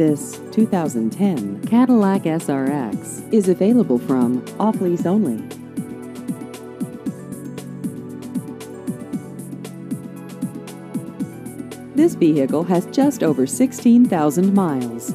This 2010 Cadillac SRX is available from Off Lease Only. This vehicle has just over 16,000 miles.